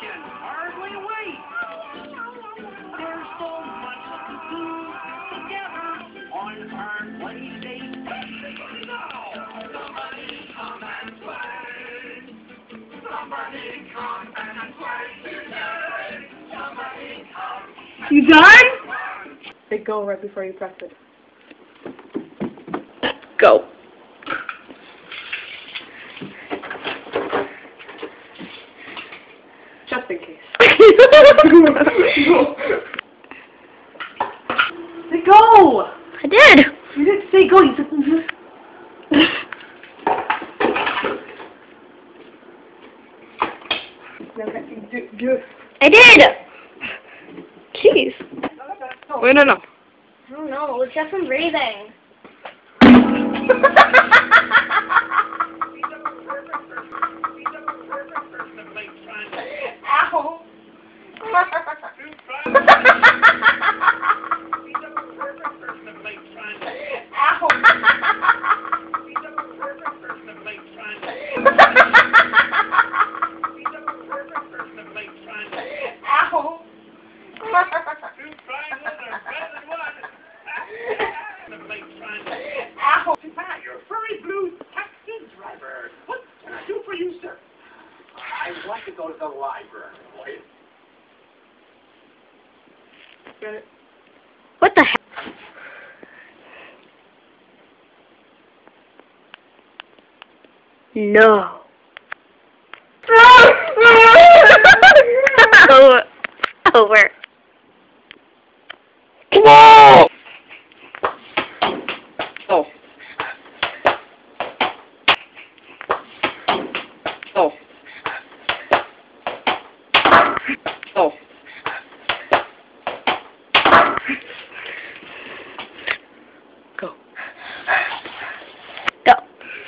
can hardly wait. There's so much to do together on our Now, somebody come and play. Somebody come and play today. Somebody come. You done? They go right before you press it. Go. Just in case. I Say go! I did. You didn't say go, you said. Okay, do, do it. I did. Jeez. Wait, no, no. I don't know. Let's get some breathing. Go to the library, please. What the heck? No. Over. Over. Oh, Whoa! Oh. Oh.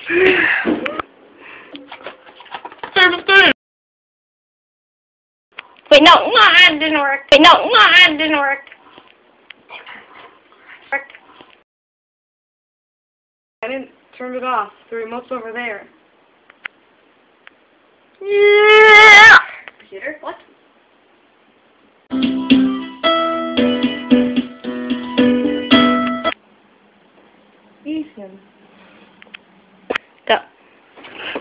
Service through. Wait, no, no, that didn't work. Wait, no, no, that didn't work. I didn't turn it off. The remote's over there. Yeah. Computer, what? Ethan.